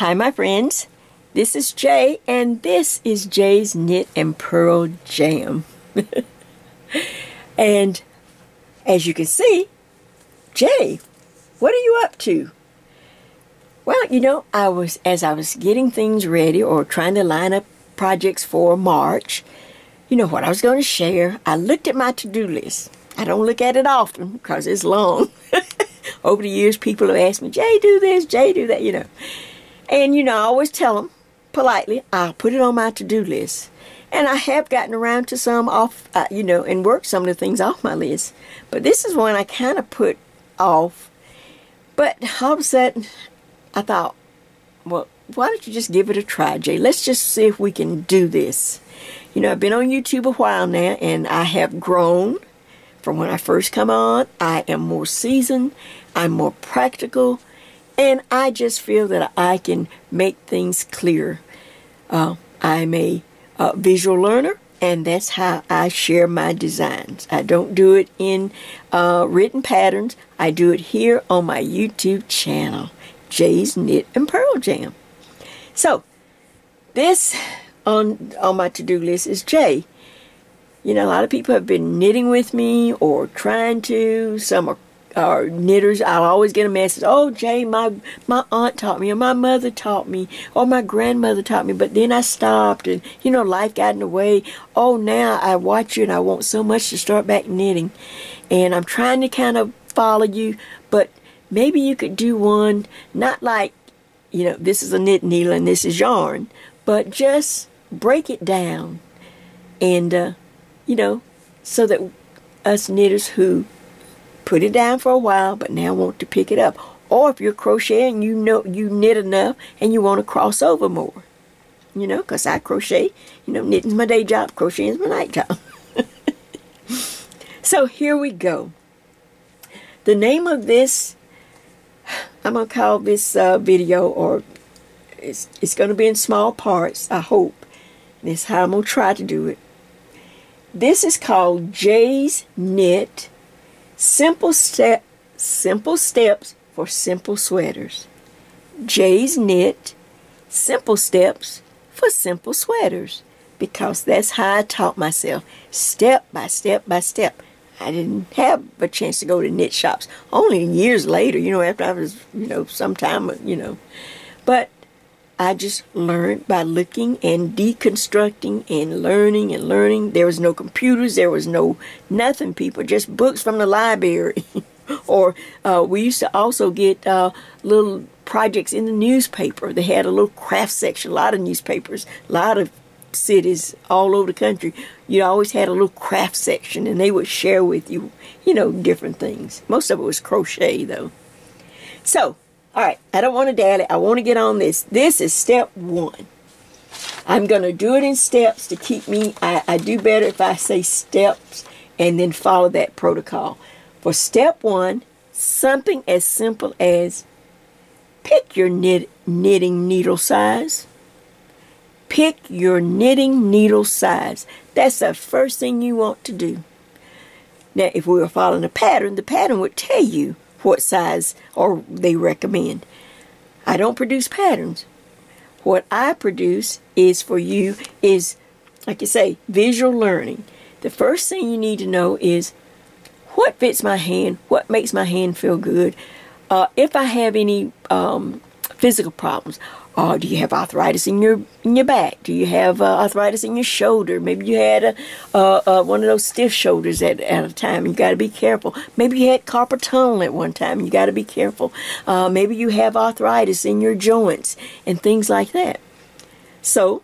Hi, my friends. This is Jay, and this is J's Knit and Purl Jam. and as you can see, Jay, what are you up to? Well, you know, I was as I was getting things ready or trying to line up projects for March, you know what I was going to share. I looked at my to-do list. I don't look at it often because it's long. Over the years, people have asked me, Jay, do this, Jay, do that, you know. And, you know, I always tell them politely, I'll put it on my to-do list. And I have gotten around to some off, uh, you know, and worked some of the things off my list. But this is one I kind of put off. But all of a sudden, I thought, well, why don't you just give it a try, Jay? Let's just see if we can do this. You know, I've been on YouTube a while now, and I have grown from when I first come on. I am more seasoned. I'm more practical. And I just feel that I can make things clear. Uh, I'm a uh, visual learner, and that's how I share my designs. I don't do it in uh, written patterns. I do it here on my YouTube channel, J's Knit and Purl Jam. So, this on on my to-do list is Jay. You know, a lot of people have been knitting with me or trying to. Some are or knitters, I'll always get a message, oh, Jay, my, my aunt taught me, or my mother taught me, or my grandmother taught me, but then I stopped, and, you know, life got in the way. Oh, now I watch you, and I want so much to start back knitting. And I'm trying to kind of follow you, but maybe you could do one, not like, you know, this is a knit needle and this is yarn, but just break it down. And, uh, you know, so that us knitters who put it down for a while, but now want to pick it up. Or if you're crocheting, you know you knit enough and you want to cross over more. You know, because I crochet. You know, knitting's my day job, crocheting's my night job. so here we go. The name of this, I'm to call this uh, video, or it's, it's going to be in small parts, I hope. This is how I'm to try to do it. This is called Jay's Knit Simple step, simple steps for simple sweaters. Jay's knit, simple steps for simple sweaters. Because that's how I taught myself, step by step by step. I didn't have a chance to go to knit shops. Only years later, you know, after I was, you know, sometime, you know. But I just learned by looking and deconstructing and learning and learning. There was no computers, there was no nothing, people, just books from the library. or uh, we used to also get uh, little projects in the newspaper. They had a little craft section, a lot of newspapers, a lot of cities all over the country. You always had a little craft section and they would share with you, you know, different things. Most of it was crochet though. So, all right, I don't want to dally. I want to get on this. This is step one. I'm going to do it in steps to keep me, I, I do better if I say steps and then follow that protocol. For step one, something as simple as pick your knit, knitting needle size. Pick your knitting needle size. That's the first thing you want to do. Now, if we were following a pattern, the pattern would tell you what size or they recommend. I don't produce patterns. What I produce is for you is, like you say, visual learning. The first thing you need to know is what fits my hand, what makes my hand feel good. Uh, if I have any um, physical problems, uh, do you have arthritis in your in your back? Do you have uh, arthritis in your shoulder? Maybe you had a, one of those stiff shoulders at, at a time. You got to be careful. Maybe you had carpal tunnel at one time. You got to be careful. Uh, maybe you have arthritis in your joints and things like that. So,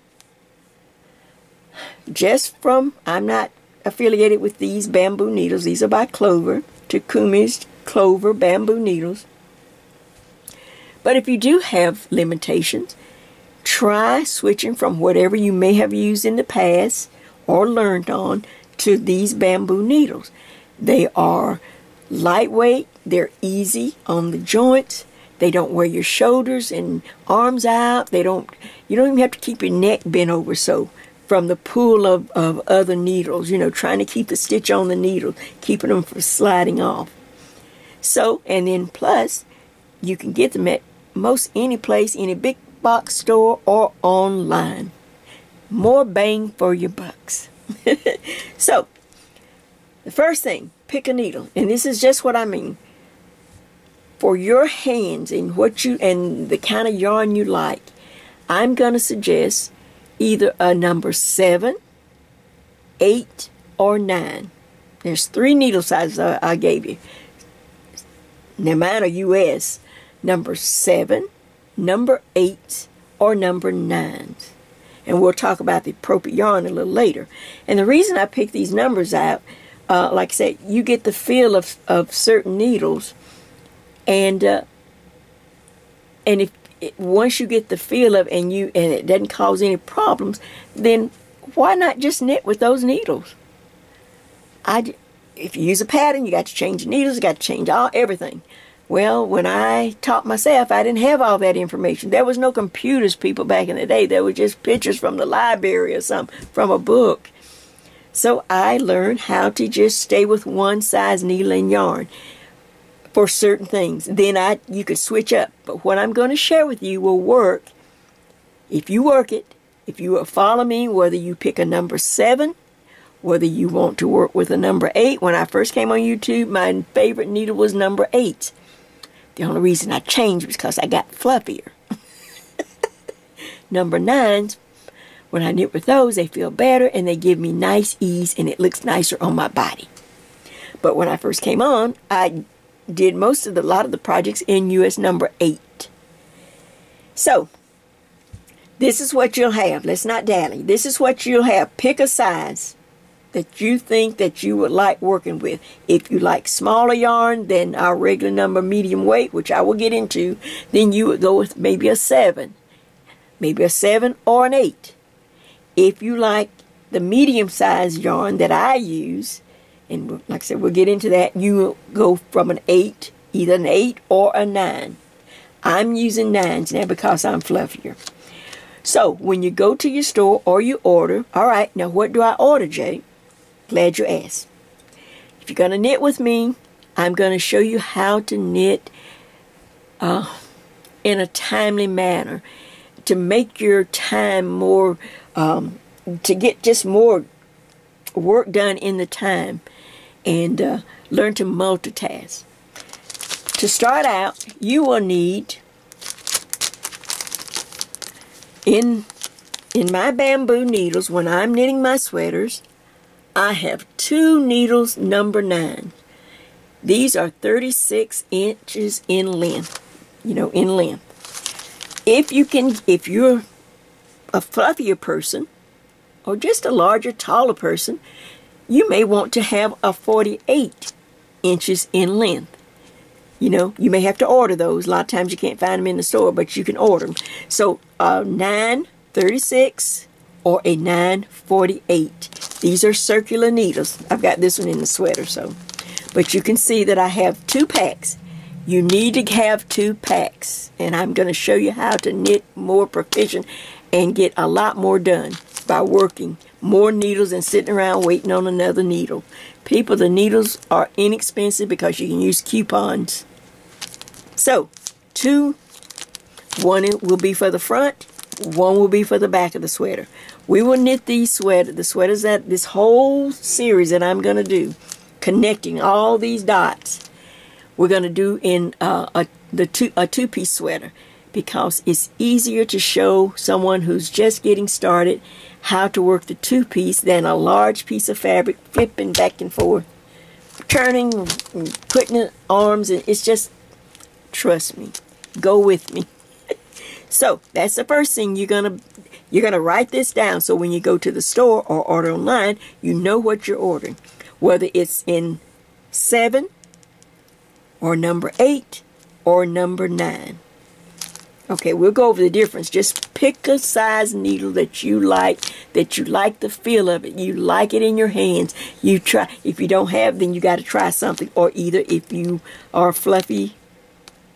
just from I'm not affiliated with these bamboo needles. These are by Clover, Takumi's Clover bamboo needles. But if you do have limitations, try switching from whatever you may have used in the past or learned on to these bamboo needles. They are lightweight, they're easy on the joints, they don't wear your shoulders and arms out, they don't you don't even have to keep your neck bent over so from the pool of, of other needles, you know, trying to keep the stitch on the needle, keeping them from sliding off. So, and then plus, you can get them at most any place, any big box store or online. More bang for your bucks. so, the first thing, pick a needle. And this is just what I mean. For your hands and what you and the kind of yarn you like, I'm going to suggest either a number 7, 8, or 9. There's three needle sizes I, I gave you. Mine are US. Number 7, number 8, or number 9. And we'll talk about the appropriate yarn a little later. And the reason I picked these numbers out, uh, like I said, you get the feel of, of certain needles. And uh, and if it, once you get the feel of and you and it doesn't cause any problems, then why not just knit with those needles? I if you use a pattern, you got to change the needles, you got to change all everything. Well, when I taught myself, I didn't have all that information. There was no computers, people, back in the day. There were just pictures from the library or something, from a book. So I learned how to just stay with one size needle and yarn for certain things. Then I you could switch up. But what I'm going to share with you will work if you work it. If you follow me, whether you pick a number seven, whether you want to work with a number eight. When I first came on YouTube, my favorite needle was number eight. The only reason I changed was because I got fluffier. Number nines, when I knit with those, they feel better and they give me nice ease and it looks nicer on my body. But when I first came on, I did most of the lot of the projects in US number eight. So this is what you'll have. Let's not dally. This is what you'll have. Pick a size that you think that you would like working with. If you like smaller yarn than our regular number medium weight, which I will get into, then you would go with maybe a 7. Maybe a 7 or an 8. If you like the medium size yarn that I use, and like I said, we'll get into that, you will go from an 8, either an 8 or a 9. I'm using 9s now because I'm fluffier. So when you go to your store or you order, all right, now what do I order, Jay? Glad you asked. If you're going to knit with me, I'm going to show you how to knit uh, in a timely manner to make your time more, um, to get just more work done in the time and uh, learn to multitask. To start out, you will need in in my bamboo needles when I'm knitting my sweaters, I have two needles number nine. These are 36 inches in length, you know, in length. If you can, if you're a fluffier person, or just a larger, taller person, you may want to have a 48 inches in length. You know, you may have to order those. A lot of times you can't find them in the store, but you can order them. So, uh, 9, 36, or a 948. These are circular needles. I've got this one in the sweater, so. But you can see that I have two packs. You need to have two packs. And I'm going to show you how to knit more proficient and get a lot more done by working more needles and sitting around waiting on another needle. People, the needles are inexpensive because you can use coupons. So, two, one will be for the front, one will be for the back of the sweater. We will knit these sweaters, the sweaters that this whole series that I'm going to do, connecting all these dots, we're going to do in uh, a, the two, a two-piece sweater because it's easier to show someone who's just getting started how to work the two-piece than a large piece of fabric flipping back and forth, turning, putting arms, and it's just, trust me, go with me. So that's the first thing you're to you're to write this down so when you go to the store or order online, you know what you're ordering. Whether it's in 7 or number 8 or number 9. Okay, we'll go over the difference. Just pick a size needle that you like, that you like the feel of it. You like it in your hands. You try. If you don't have, then you got to try something. Or either if you are fluffy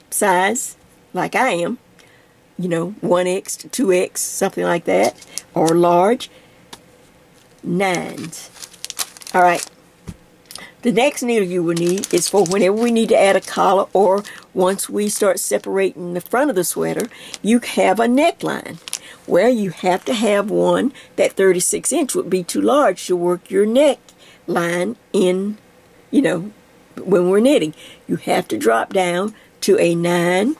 size, like I am, you know, 1X to 2X, something like that, or large, nines. All right. The next needle you will need is for whenever we need to add a collar or once we start separating the front of the sweater, you have a neckline. Well, you have to have one that 36 inch would be too large to work your neck line in, you know, when we're knitting. You have to drop down to a 9,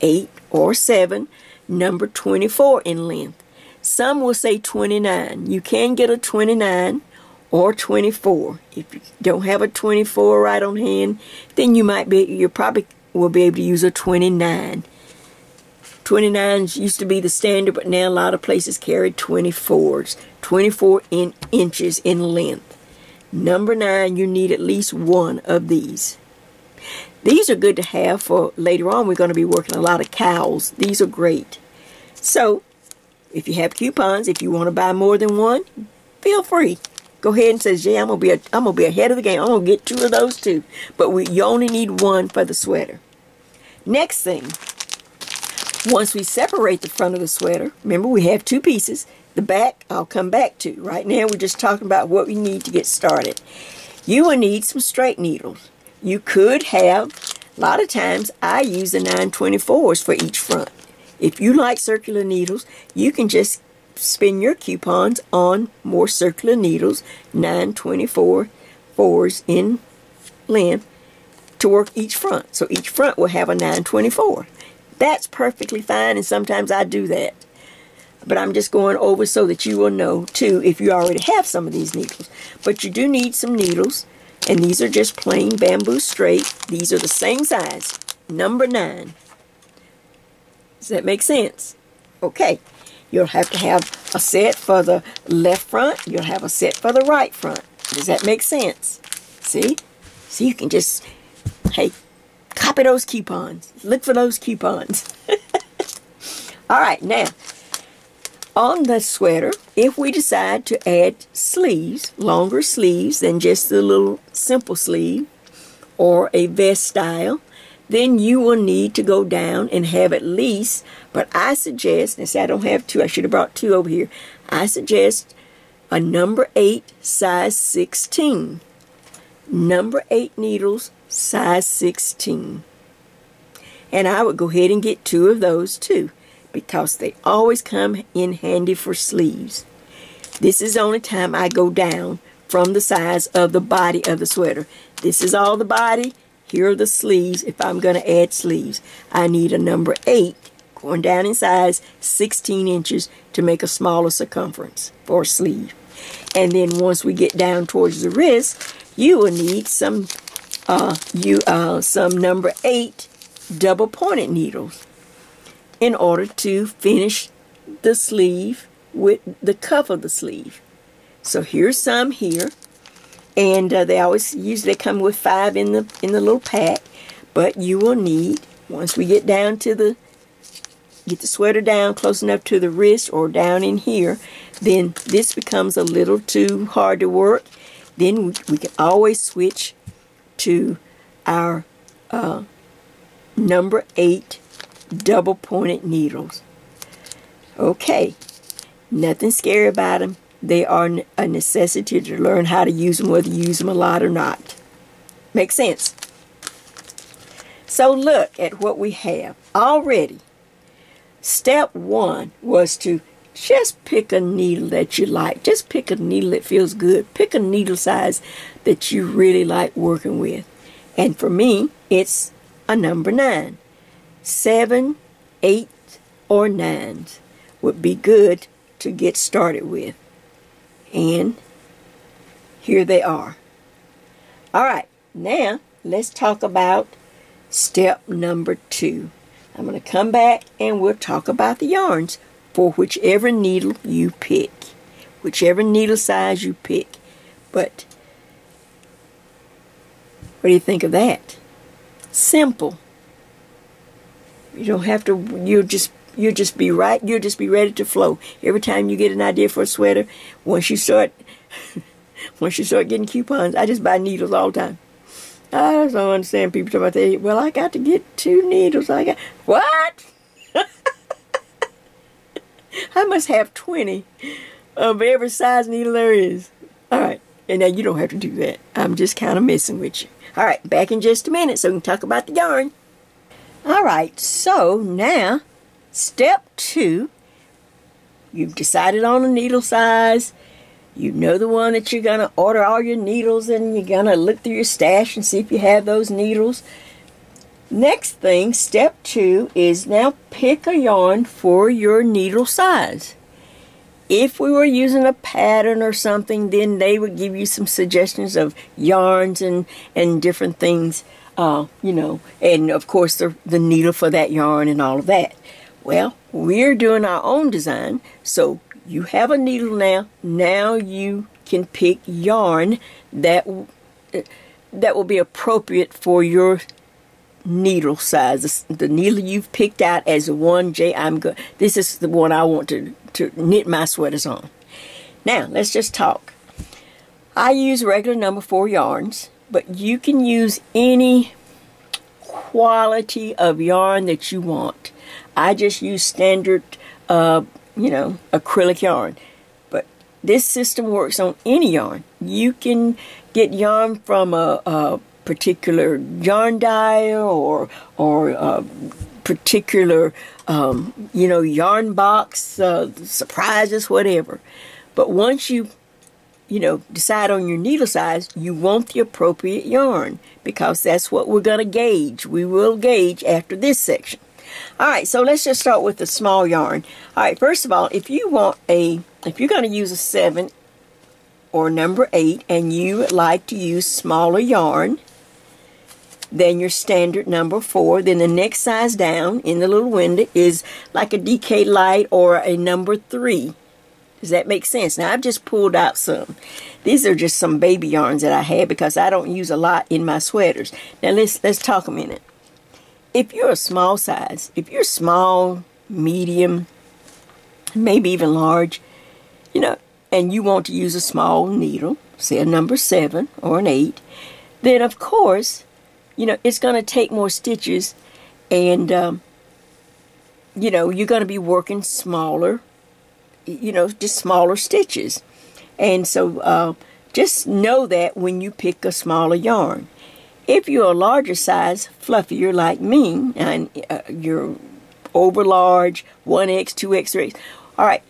8, or 7, number 24 in length. Some will say 29. You can get a 29 or 24. If you don't have a 24 right on hand, then you might be, you probably will be able to use a 29. 29s used to be the standard, but now a lot of places carry 24s. 24 in inches in length. Number 9, you need at least one of these. These are good to have for later on. We're going to be working a lot of cowls. These are great. So, if you have coupons, if you want to buy more than one, feel free go ahead and says, yeah, I'm gonna be a, I'm gonna be ahead of the game. I'm gonna get two of those too. But we you only need one for the sweater. Next thing, once we separate the front of the sweater, remember we have two pieces. The back I'll come back to. Right now we're just talking about what we need to get started. You will need some straight needles. You could have, a lot of times I use the 924s for each front. If you like circular needles, you can just spin your coupons on more circular needles, 924 fours in length, to work each front. So each front will have a 924. That's perfectly fine, and sometimes I do that. But I'm just going over so that you will know, too, if you already have some of these needles. But you do need some needles, and these are just plain bamboo straight. These are the same size, number 9. Does that make sense? Okay. You'll have to have a set for the left front. You'll have a set for the right front. Does that make sense? See? See, you can just, hey, copy those coupons. Look for those coupons. All right, now, on the sweater, if we decide to add sleeves, longer sleeves than just the little simple sleeve, or a vest style, then you will need to go down and have at least, but I suggest, and say I don't have two, I should have brought two over here. I suggest a number 8 size 16. Number 8 needles size 16. And I would go ahead and get two of those too because they always come in handy for sleeves. This is the only time I go down from the size of the body of the sweater. This is all the body. Here are the sleeves. If I'm going to add sleeves, I need a number 8 going down in size 16 inches to make a smaller circumference for a sleeve. And then once we get down towards the wrist, you will need some uh, you uh, some number 8 double pointed needles in order to finish the sleeve with the cuff of the sleeve. So here's some here. And uh, they always usually come with five in the in the little pack. But you will need once we get down to the get the sweater down close enough to the wrist or down in here then this becomes a little too hard to work. Then we, we can always switch to our uh, number eight double pointed needles okay nothing scary about them they are a necessity to learn how to use them, whether you use them a lot or not. Makes sense? So look at what we have already. Step one was to just pick a needle that you like. Just pick a needle that feels good. Pick a needle size that you really like working with. And for me, it's a number nine. Seven, eight, or nines would be good to get started with. And here they are. All right, now let's talk about step number two. I'm going to come back and we'll talk about the yarns for whichever needle you pick, whichever needle size you pick. But what do you think of that? Simple. You don't have to, you just You'll just be right. You'll just be ready to flow. Every time you get an idea for a sweater, once you start, once you start getting coupons, I just buy needles all the time. I don't understand people talking about that. Well, I got to get two needles. I got what? I must have twenty of every size needle there is. All right. And now you don't have to do that. I'm just kind of messing with you. All right, back in just a minute so we can talk about the yarn. All right, so now step two, you've decided on a needle size. You know the one that you're going to order all your needles and you're going to look through your stash and see if you have those needles. Next thing, step two, is now pick a yarn for your needle size. If we were using a pattern or something, then they would give you some suggestions of yarns and, and different things, uh, you know, and of course the, the needle for that yarn and all of that. Well, we're doing our own design, so you have a needle now. Now you can pick yarn that that will be appropriate for your needle size. The needle you've picked out as the one J. I'm good. This is the one I want to to knit my sweaters on. Now let's just talk. I use regular number four yarns, but you can use any quality of yarn that you want. I just use standard, uh, you know, acrylic yarn. But this system works on any yarn. You can get yarn from a, a particular yarn dyer or or a particular um, you know yarn box uh, surprises whatever but once you you know decide on your needle size you want the appropriate yarn because that's what we're going to gauge we will gauge after this section all right so let's just start with the small yarn all right first of all if you want a if you're going to use a 7 or number 8 and you like to use smaller yarn then your standard number four. Then the next size down in the little window is like a DK light or a number three. Does that make sense? Now I've just pulled out some. These are just some baby yarns that I had because I don't use a lot in my sweaters. Now let's let's talk a minute. If you're a small size, if you're small, medium, maybe even large, you know, and you want to use a small needle, say a number seven or an eight, then of course you know, it's going to take more stitches and, um, you know, you're going to be working smaller, you know, just smaller stitches. And so uh, just know that when you pick a smaller yarn. If you're a larger size, fluffier like me, and uh, you're over large, 1X, 2X, 3X, all right,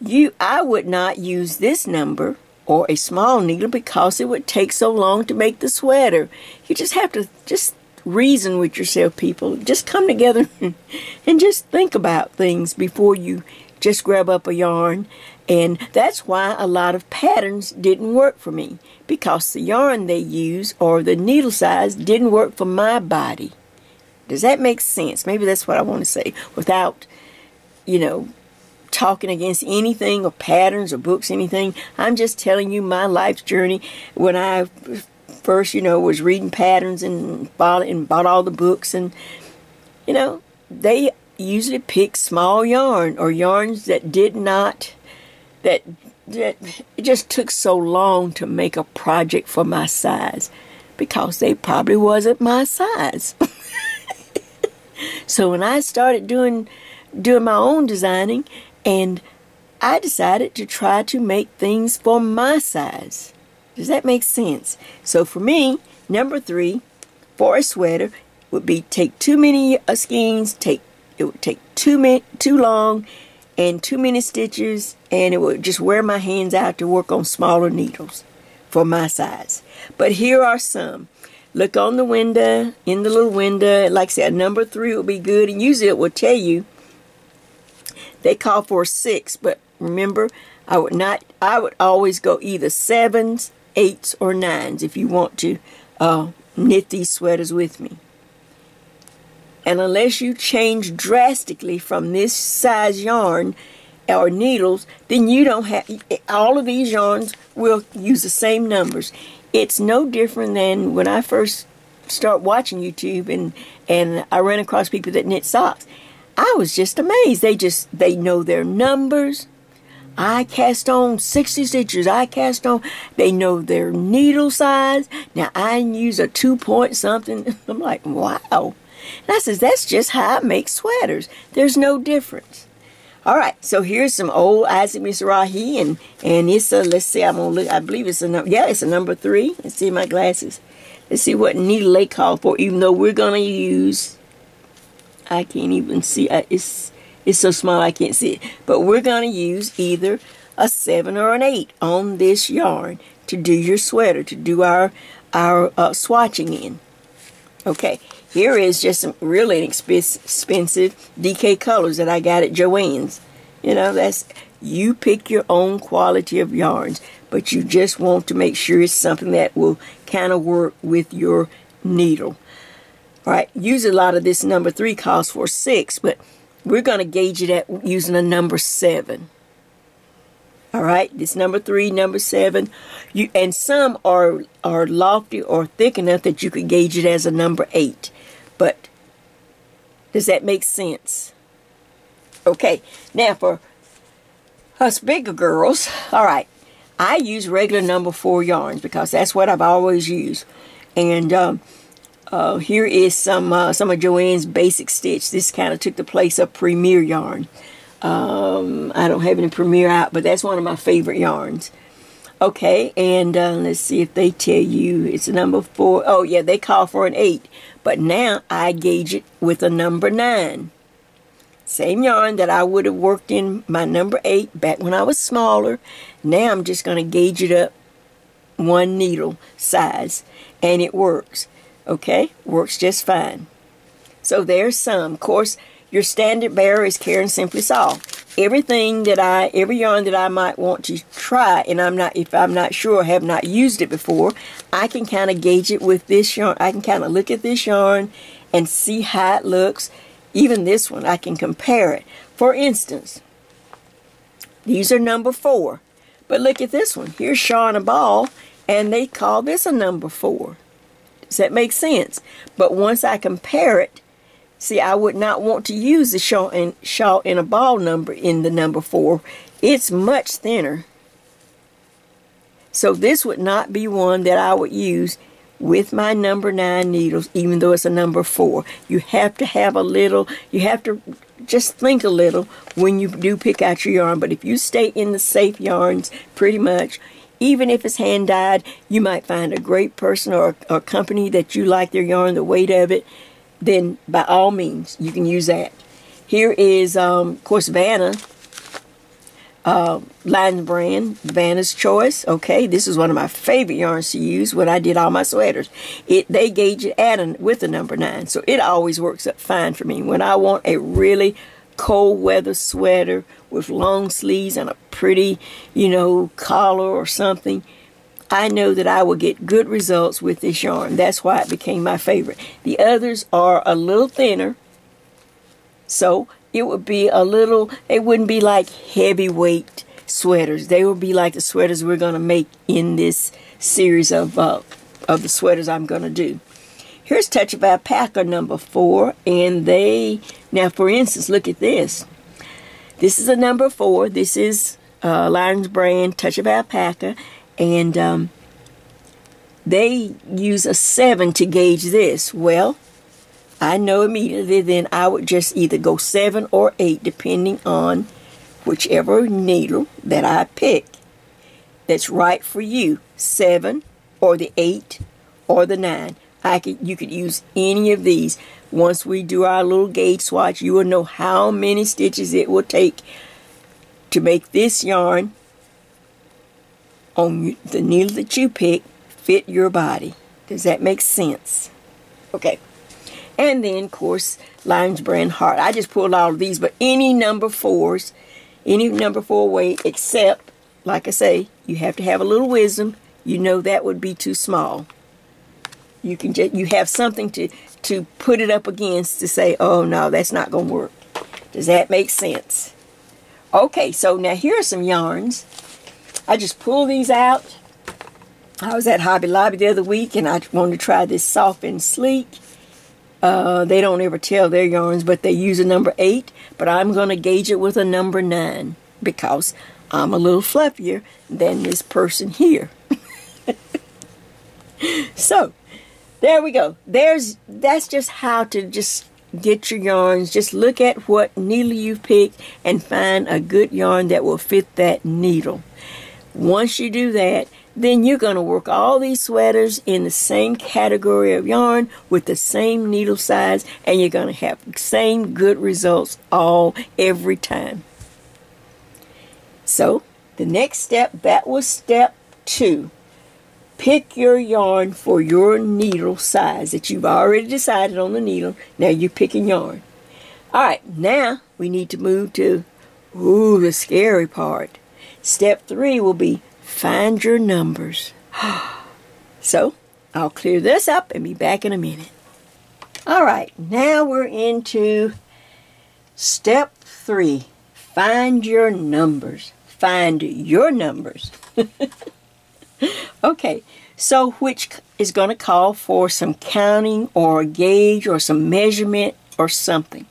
you I would not use this number or a small needle because it would take so long to make the sweater. You just have to just reason with yourself, people. Just come together and just think about things before you just grab up a yarn. And that's why a lot of patterns didn't work for me because the yarn they use or the needle size didn't work for my body. Does that make sense? Maybe that's what I want to say without, you know, talking against anything or patterns or books, anything. I'm just telling you my life's journey. When I first, you know, was reading patterns and bought, and bought all the books, and, you know, they usually pick small yarn or yarns that did not, that, that it just took so long to make a project for my size because they probably wasn't my size. so when I started doing doing my own designing and I decided to try to make things for my size. Does that make sense? So for me, number three, for a sweater, would be take too many uh, skeins, take it would take too many, too long, and too many stitches, and it would just wear my hands out to work on smaller needles for my size. But here are some. Look on the window, in the little window. Like I said, number three will be good, and usually it will tell you they call for six, but remember, I would not. I would always go either sevens, eights, or nines if you want to uh, knit these sweaters with me. And unless you change drastically from this size yarn or needles, then you don't have all of these yarns will use the same numbers. It's no different than when I first start watching YouTube and and I ran across people that knit socks. I was just amazed. They just they know their numbers. I cast on 60 stitches. I cast on, they know their needle size. Now I use a two point something. I'm like, wow. And I says, that's just how I make sweaters. There's no difference. All right, so here's some old Isaac Mizrahi, and and it's a let's see, I'm gonna look. I believe it's a number. Yeah, it's a number three. Let's see my glasses. Let's see what needle they call for. Even though we're gonna use, I can't even see. It's it's so small I can't see it. But we're gonna use either a seven or an eight on this yarn to do your sweater, to do our our uh, swatching in. Okay, here is just some really inexpensive DK colors that I got at Joann's. You know, that's you pick your own quality of yarns, but you just want to make sure it's something that will kind of work with your needle. All right, use a lot of this number three calls for six, but we're going to gauge it at using a number seven. All right, this number three, number seven, you and some are are lofty or thick enough that you could gauge it as a number eight. But does that make sense? Okay, now for us bigger girls, all right, I use regular number four yarns because that's what I've always used. And um, uh, here is some uh, some of Joann's basic stitch. This kind of took the place of Premier yarn. Um, I don't have any Premier out, but that's one of my favorite yarns. Okay, and uh, let's see if they tell you it's number four. Oh, yeah, they call for an eight. But now I gauge it with a number nine. Same yarn that I would have worked in my number eight back when I was smaller. Now I'm just going to gauge it up one needle size. And it works. Okay, works just fine. So there's some. Of course, your standard bearer is Caron Simply Soft. Everything that I, every yarn that I might want to try, and I'm not, if I'm not sure, have not used it before, I can kind of gauge it with this yarn. I can kind of look at this yarn and see how it looks. Even this one, I can compare it. For instance, these are number four. But look at this one. Here's Shawl in a Ball, and they call this a number four. Does that make sense? But once I compare it See, I would not want to use the shawl in, a ball number in the number four. It's much thinner. So this would not be one that I would use with my number nine needles, even though it's a number four. You have to have a little, you have to just think a little when you do pick out your yarn. But if you stay in the safe yarns, pretty much, even if it's hand dyed, you might find a great person or a company that you like their yarn, the weight of it, then by all means, you can use that. Here is, um, of course, Vanna, uh, brand, Vanna's Choice. Okay, this is one of my favorite yarns to use when I did all my sweaters. It They gauge it at a, with the number 9, so it always works up fine for me. When I want a really cold weather sweater with long sleeves and a pretty, you know, collar or something, I know that I will get good results with this yarn. That's why it became my favorite. The others are a little thinner, so it would be a little, it wouldn't be like heavyweight sweaters. They would be like the sweaters we're going to make in this series of, uh, of the sweaters I'm going to do. Here's Touch of Alpaca number four, and they, now for instance, look at this. This is a number four. This is uh, Lions brand Touch of Alpaca, and um, they use a 7 to gauge this. Well, I know immediately then I would just either go 7 or 8 depending on whichever needle that I pick that's right for you. 7 or the 8 or the 9. I could, you could use any of these. Once we do our little gauge swatch, you will know how many stitches it will take to make this yarn on the needle that you pick fit your body. Does that make sense? Okay. And then, of course, Lions Brand Heart. I just pulled all of these, but any number fours, any number four weight, except, like I say, you have to have a little wisdom. You know that would be too small. You can just you have something to to put it up against to say, oh no, that's not gonna work. Does that make sense? Okay, so now here are some yarns I just pull these out. I was at Hobby Lobby the other week and I wanted to try this soft and sleek. Uh, they don't ever tell their yarns, but they use a number 8. But I'm going to gauge it with a number 9 because I'm a little fluffier than this person here. so, there we go. There's That's just how to just get your yarns, just look at what needle you've picked and find a good yarn that will fit that needle. Once you do that, then you're going to work all these sweaters in the same category of yarn with the same needle size and you're going to have the same good results all every time. So the next step, that was step two. Pick your yarn for your needle size that you've already decided on the needle. Now you're picking yarn. All right, now we need to move to, ooh, the scary part. Step three will be Find your numbers. so, I'll clear this up and be back in a minute. All right, now we're into step three. Find your numbers. Find your numbers. okay, so which is going to call for some counting or a gauge or some measurement or something.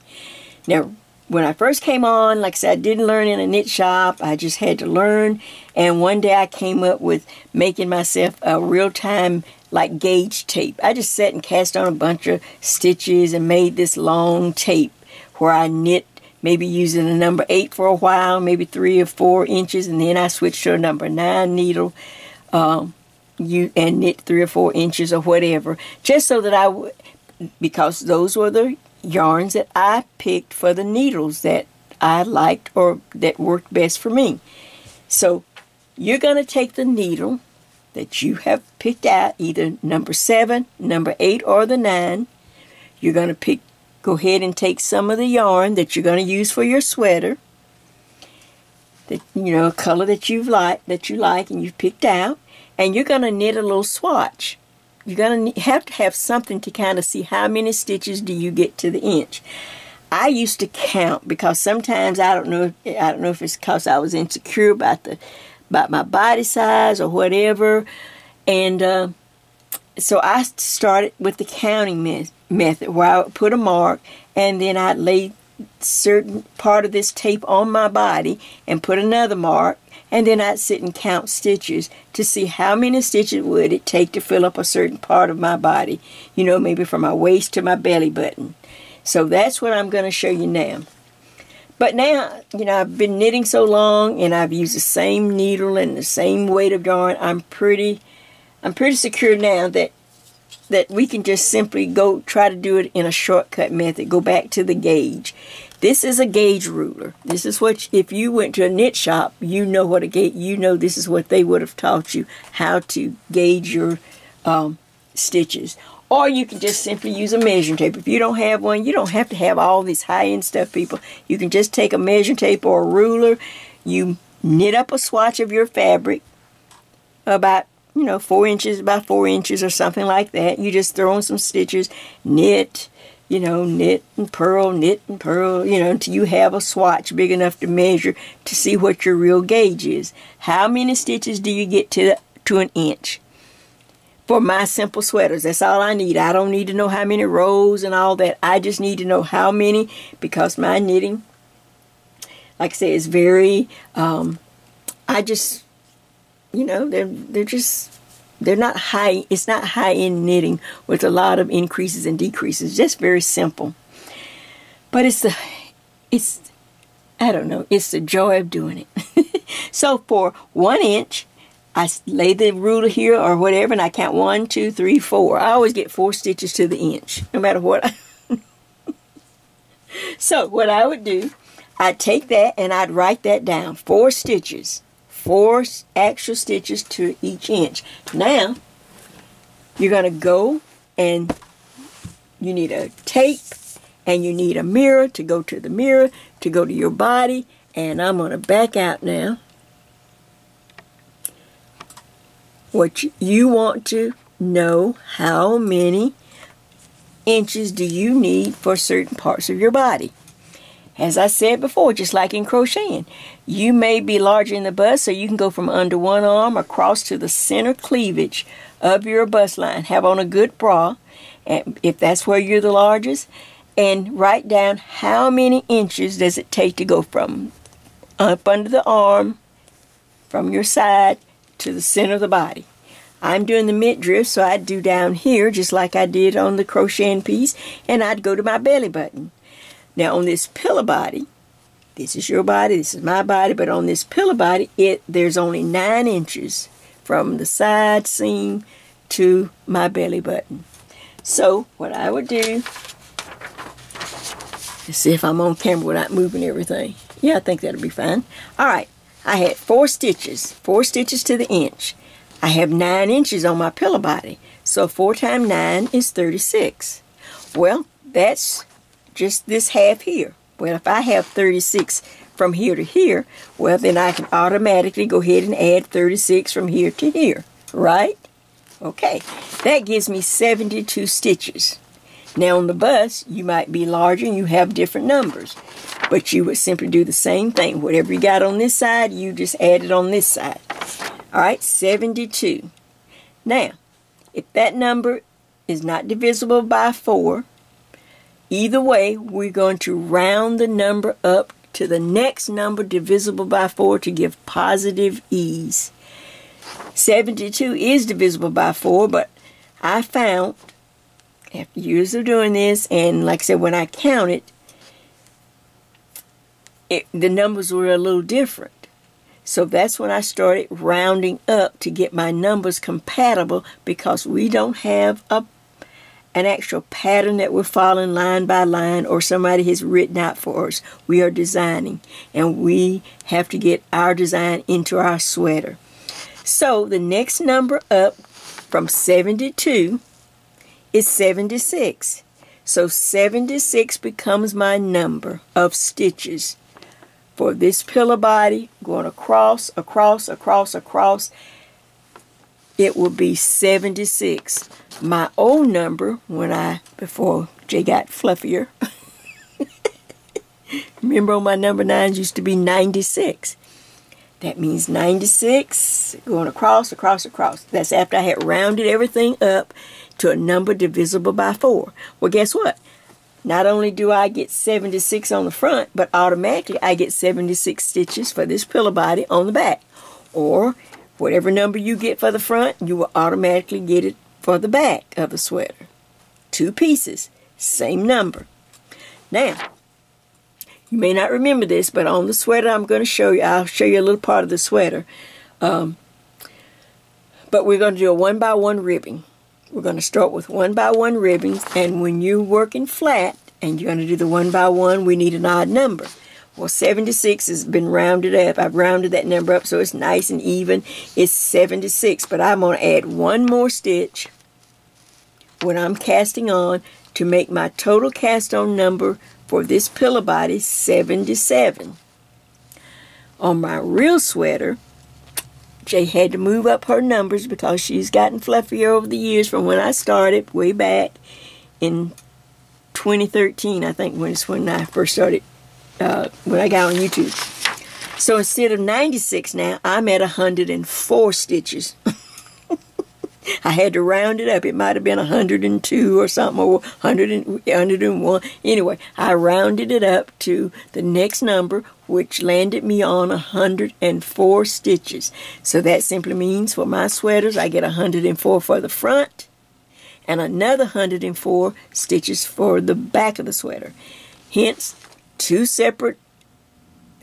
Now, when I first came on, like I said, I didn't learn in a knit shop. I just had to learn. And one day I came up with making myself a real-time like gauge tape. I just sat and cast on a bunch of stitches and made this long tape where I knit maybe using a number 8 for a while, maybe 3 or 4 inches, and then I switched to a number 9 needle um, you and knit 3 or 4 inches or whatever, just so that I would, because those were the yarns that I picked for the needles that I liked or that worked best for me. So you're going to take the needle that you have picked out, either number 7, number 8, or the 9. You're going to pick, go ahead and take some of the yarn that you're going to use for your sweater. That, you know, a color that you've liked, that you like and you've picked out. And you're going to knit a little swatch you're going to have to have something to kind of see how many stitches do you get to the inch. I used to count because sometimes I don't know I don't know if it's because I was insecure about the about my body size or whatever, and uh, so I started with the counting me method where I would put a mark and then I'd lay certain part of this tape on my body and put another mark and then I'd sit and count stitches to see how many stitches would it take to fill up a certain part of my body, you know, maybe from my waist to my belly button. So that's what I'm going to show you now. But now, you know, I've been knitting so long and I've used the same needle and the same weight of yarn. I'm pretty, I'm pretty secure now that that we can just simply go try to do it in a shortcut method. Go back to the gauge. This is a gauge ruler. This is what, if you went to a knit shop, you know what a gauge, you know this is what they would have taught you, how to gauge your um, stitches. Or you can just simply use a measuring tape. If you don't have one, you don't have to have all this high-end stuff, people. You can just take a measuring tape or a ruler. You knit up a swatch of your fabric about, you know, four inches, by four inches or something like that. You just throw in some stitches, knit, you know, knit and purl, knit and purl, you know, until you have a swatch big enough to measure to see what your real gauge is. How many stitches do you get to, to an inch? For my simple sweaters, that's all I need. I don't need to know how many rows and all that. I just need to know how many because my knitting, like I say, is very, um, I just, you know, they're, they're just they're not high, it's not high end knitting with a lot of increases and decreases, just very simple. But it's the, it's, I don't know, it's the joy of doing it. so for one inch, I lay the ruler here or whatever, and I count one, two, three, four. I always get four stitches to the inch, no matter what. I so what I would do, I'd take that and I'd write that down, four stitches four extra stitches to each inch. Now, you're going to go and you need a tape and you need a mirror to go to the mirror, to go to your body. And I'm going to back out now. What you want to know how many inches do you need for certain parts of your body. As I said before, just like in crocheting, you may be larger in the bust, so you can go from under one arm across to the center cleavage of your bust line. Have on a good bra, and if that's where you're the largest, and write down how many inches does it take to go from up under the arm, from your side to the center of the body. I'm doing the midriff, so I'd do down here just like I did on the crocheting piece, and I'd go to my belly button. Now on this pillow body, this is your body, this is my body, but on this pillow body, it there's only nine inches from the side seam to my belly button. So what I would do, let's see if I'm on camera without moving everything. Yeah, I think that'll be fine. All right, I had four stitches, four stitches to the inch. I have 9 inches on my pillow body, so 4 times 9 is 36. Well, that's just this half here. Well, if I have 36 from here to here, well, then I can automatically go ahead and add 36 from here to here, right? Okay, that gives me 72 stitches. Now on the bust, you might be larger and you have different numbers, but you would simply do the same thing. Whatever you got on this side, you just add it on this side. All right, 72. Now, if that number is not divisible by 4, either way, we're going to round the number up to the next number divisible by 4 to give positive ease. 72 is divisible by 4, but I found after years of doing this, and like I said, when I counted, it, the numbers were a little different. So that's when I started rounding up to get my numbers compatible because we don't have a an actual pattern that we're following line by line or somebody has written out for us. We are designing and we have to get our design into our sweater. So the next number up from 72 is 76. So 76 becomes my number of stitches for this pillow body going across, across, across, across, it will be 76. My old number, when I, before Jay got fluffier, remember my number nines used to be 96. That means 96 going across, across, across. That's after I had rounded everything up to a number divisible by 4. Well, guess what? Not only do I get 76 on the front, but automatically I get 76 stitches for this pillow body on the back. Or whatever number you get for the front, you will automatically get it for the back of the sweater. Two pieces, same number. Now, you may not remember this, but on the sweater I'm going to show you, I'll show you a little part of the sweater. Um, but we're going to do a one by one ribbing. We're going to start with one by one ribbing, and when you're working flat and you're going to do the one by one, we need an odd number. Well, 76 has been rounded up. I've rounded that number up so it's nice and even. It's 76, but I'm going to add one more stitch when I'm casting on to make my total cast on number for this pillow body 77. On my real sweater, Jay had to move up her numbers because she's gotten fluffier over the years from when I started way back in 2013, I think, when it's when I first started, uh, when I got on YouTube. So instead of 96 now, I'm at 104 stitches. I had to round it up. It might have been 102 or something, or 100 and, 101. Anyway, I rounded it up to the next number, which landed me on 104 stitches. So that simply means for my sweaters, I get 104 for the front and another 104 stitches for the back of the sweater. Hence, two separate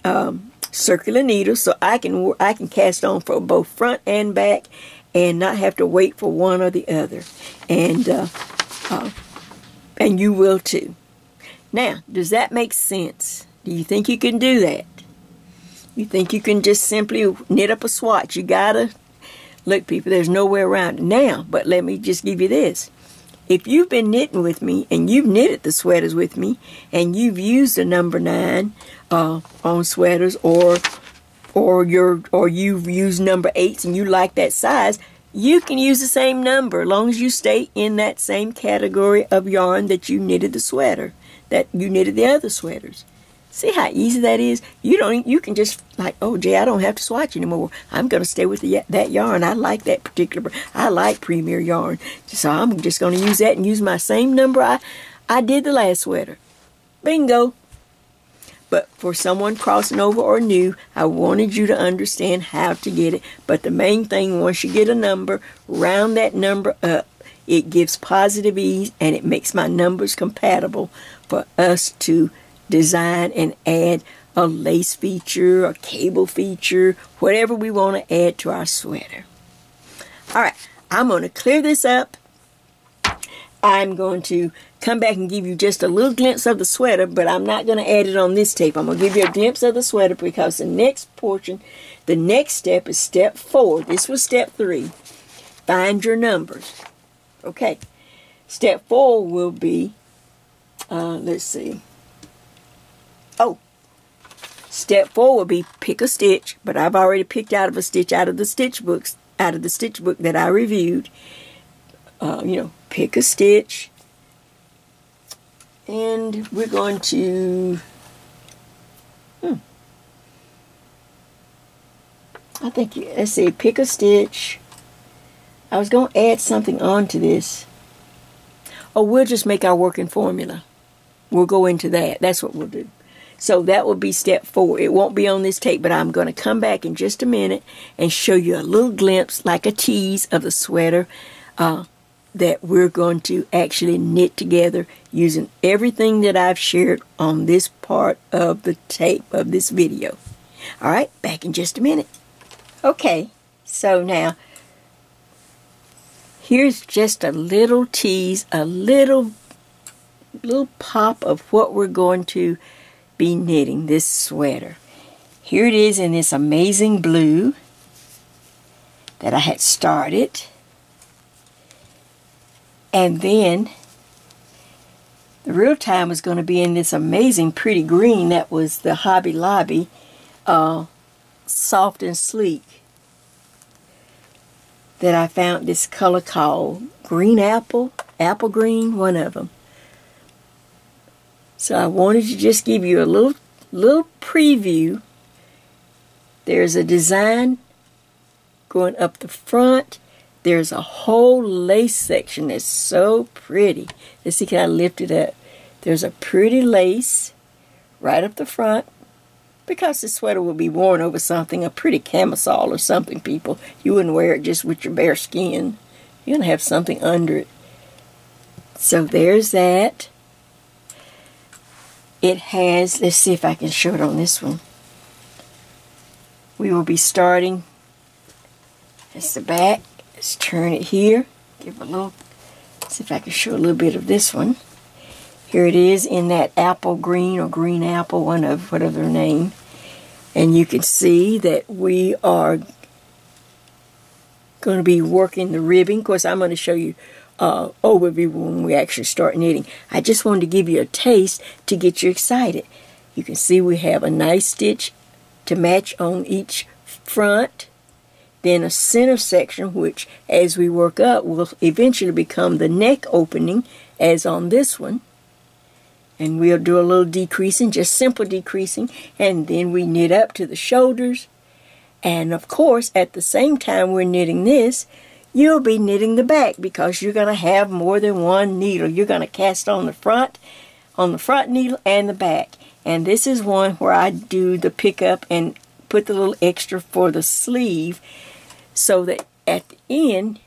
um, circular needles so I can I can cast on for both front and back and not have to wait for one or the other. And uh, uh, and you will too. Now, does that make sense? Do you think you can do that? You think you can just simply knit up a swatch? You gotta look, people. There's no way around it now. But let me just give you this: if you've been knitting with me and you've knitted the sweaters with me, and you've used a number nine uh, on sweaters, or or you're or you've used number eights and you like that size, you can use the same number as long as you stay in that same category of yarn that you knitted the sweater, that you knitted the other sweaters. See how easy that is? You don't. You can just like, oh, Jay, I don't have to swatch anymore. I'm going to stay with the, that yarn. I like that particular. I like Premier yarn, so I'm just going to use that and use my same number I, I did the last sweater. Bingo. But for someone crossing over or new, I wanted you to understand how to get it. But the main thing, once you get a number, round that number up. It gives positive ease and it makes my numbers compatible for us to design and add a lace feature, a cable feature, whatever we want to add to our sweater. All right, I'm going to clear this up. I'm going to come back and give you just a little glimpse of the sweater, but I'm not going to add it on this tape. I'm going to give you a glimpse of the sweater because the next portion, the next step is step four. This was step three. Find your numbers. Okay. Step four will be, uh, let's see. Step four will be pick a stitch, but I've already picked out of a stitch out of the stitch books, out of the stitch book that I reviewed. Uh, you know, pick a stitch, and we're going to, hmm, I think, let's see, pick a stitch, I was going to add something onto this. Oh, we'll just make our working formula. We'll go into that. That's what we'll do. So that will be step four. It won't be on this tape, but I'm going to come back in just a minute and show you a little glimpse, like a tease of the sweater uh, that we're going to actually knit together using everything that I've shared on this part of the tape of this video. All right, back in just a minute. Okay, so now Here's just a little tease, a little, little pop of what we're going to be knitting this sweater. Here it is in this amazing blue that I had started. And then the real time was going to be in this amazing pretty green that was the Hobby Lobby uh, soft and sleek that I found this color called green apple, apple green, one of them. So I wanted to just give you a little little preview. There's a design going up the front. There's a whole lace section that's so pretty. Let's see, can I lift it up? There's a pretty lace right up the front because the sweater will be worn over something, a pretty camisole or something, people. You wouldn't wear it just with your bare skin. You're going to have something under it. So there's that. It has, let's see if I can show it on this one. We will be starting, that's the back. Let's turn it here. Give a little, see if I can show a little bit of this one. Here it is in that apple green or green apple, one of whatever name. And you can see that we are going to be working the ribbing. Of course, I'm going to show you uh, overview when we actually start knitting. I just wanted to give you a taste to get you excited. You can see we have a nice stitch to match on each front. Then a center section, which as we work up will eventually become the neck opening as on this one and we'll do a little decreasing, just simple decreasing, and then we knit up to the shoulders. And of course, at the same time we're knitting this, you'll be knitting the back because you're going to have more than one needle. You're going to cast on the front, on the front needle and the back. And this is one where I do the pickup and put the little extra for the sleeve so that at the end,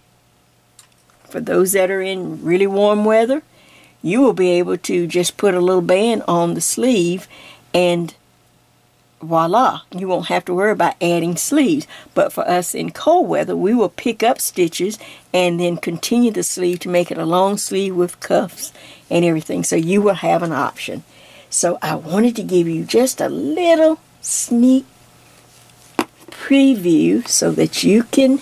for those that are in really warm weather, you will be able to just put a little band on the sleeve and voila, you won't have to worry about adding sleeves. But for us in cold weather, we will pick up stitches and then continue the sleeve to make it a long sleeve with cuffs and everything. So you will have an option. So I wanted to give you just a little sneak preview so that you can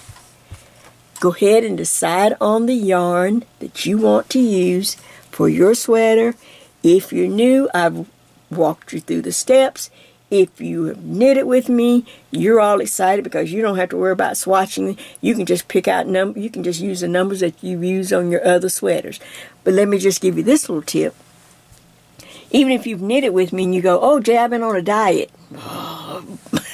go ahead and decide on the yarn that you want to use for your sweater. If you're new, I've walked you through the steps. If you have knit it with me, you're all excited because you don't have to worry about swatching. You can just pick out number. You can just use the numbers that you use on your other sweaters. But let me just give you this little tip. Even if you've knit it with me and you go, "Oh, Jay, I've been on a diet,"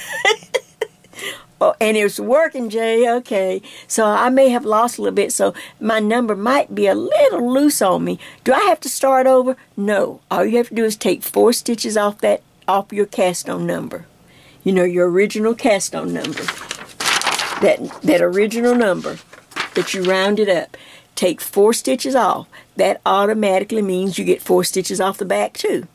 Oh, and it's working, Jay. Okay. So I may have lost a little bit. So my number might be a little loose on me. Do I have to start over? No. All you have to do is take four stitches off that off your cast on number. You know, your original cast on number. That, that original number that you rounded up. Take four stitches off. That automatically means you get four stitches off the back too.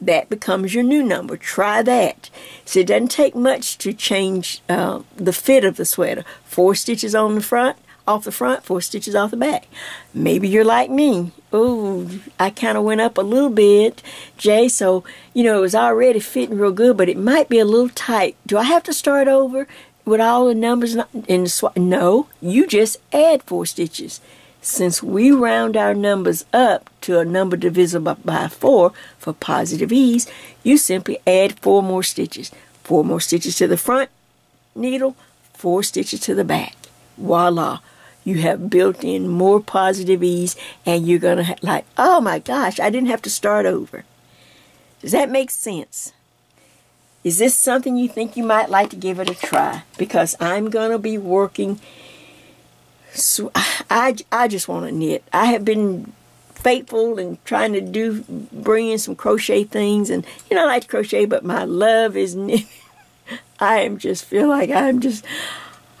That becomes your new number. Try that. So it doesn't take much to change uh, the fit of the sweater. Four stitches on the front, off the front, four stitches off the back. Maybe you're like me. Oh, I kind of went up a little bit, Jay. So, you know, it was already fitting real good, but it might be a little tight. Do I have to start over with all the numbers in the swap? No, you just add four stitches. Since we round our numbers up to a number divisible by 4 for positive ease, you simply add 4 more stitches. 4 more stitches to the front needle, 4 stitches to the back. Voila! You have built in more positive ease and you're going to like, oh my gosh, I didn't have to start over. Does that make sense? Is this something you think you might like to give it a try? Because I'm going to be working so I, I just want to knit. I have been faithful and trying to do bring in some crochet things and you know I like to crochet but my love is knit. I am just feel like I'm just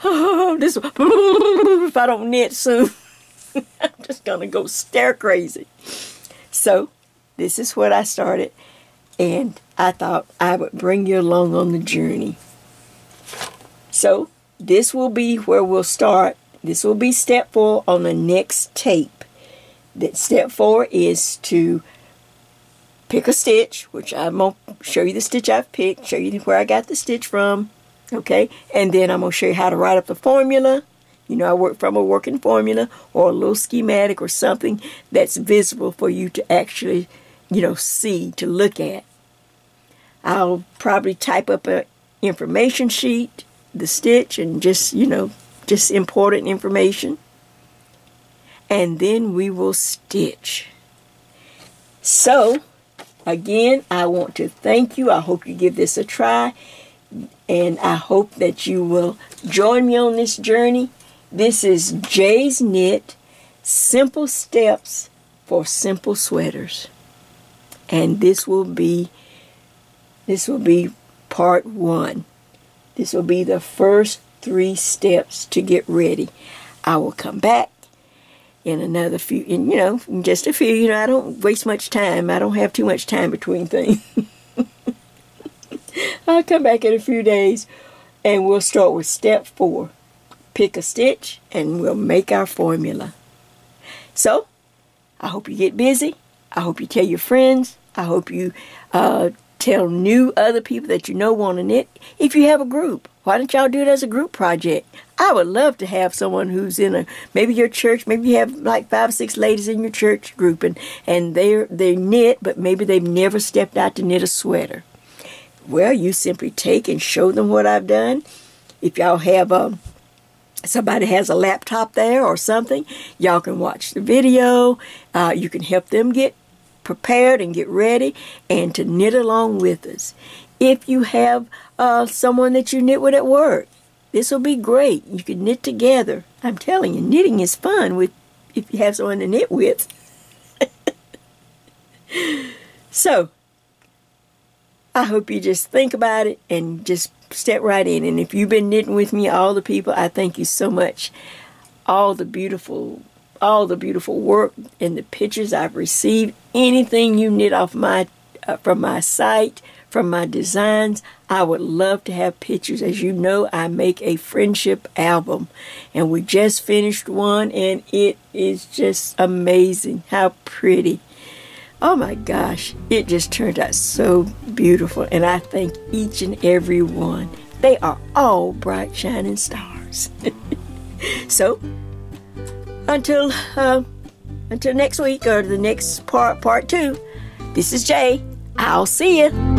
oh this if I don't knit soon I'm just gonna go stare crazy. So this is what I started and I thought I would bring you along on the journey. So this will be where we'll start this will be step four on the next tape. That step four is to pick a stitch, which I'm going to show you the stitch I've picked, show you where I got the stitch from, okay? And then I'm going to show you how to write up the formula. You know, I work from a working formula or a little schematic or something that's visible for you to actually, you know, see, to look at. I'll probably type up an information sheet, the stitch, and just, you know, just important information. And then we will stitch. So, again, I want to thank you. I hope you give this a try. And I hope that you will join me on this journey. This is J's Knit Simple Steps for Simple Sweaters. And this will be this will be part one. This will be the first three steps to get ready. I will come back in another few, in, you know, just a few. You know, I don't waste much time. I don't have too much time between things. I'll come back in a few days and we'll start with step four. Pick a stitch and we'll make our formula. So, I hope you get busy. I hope you tell your friends. I hope you uh, tell new other people that you know want to knit. If you have a group, why don't y'all do it as a group project? I would love to have someone who's in a maybe your church, maybe you have like five or six ladies in your church group and, and they're they knit, but maybe they've never stepped out to knit a sweater. Well, you simply take and show them what I've done. If y'all have a um, somebody has a laptop there or something, y'all can watch the video. Uh, you can help them get prepared and get ready and to knit along with us. If you have uh, someone that you knit with at work, this will be great. You can knit together. I'm telling you, knitting is fun with if you have someone to knit with. so, I hope you just think about it and just step right in. And if you've been knitting with me, all the people, I thank you so much. All the beautiful all the beautiful work and the pictures I've received. Anything you knit off my uh, from my site, from my designs, I would love to have pictures. As you know, I make a friendship album, and we just finished one, and it is just amazing. How pretty! Oh my gosh, it just turned out so beautiful, and I thank each and every one. They are all bright, shining stars. so, until uh, until next week or the next part part two. This is Jay. I'll see you.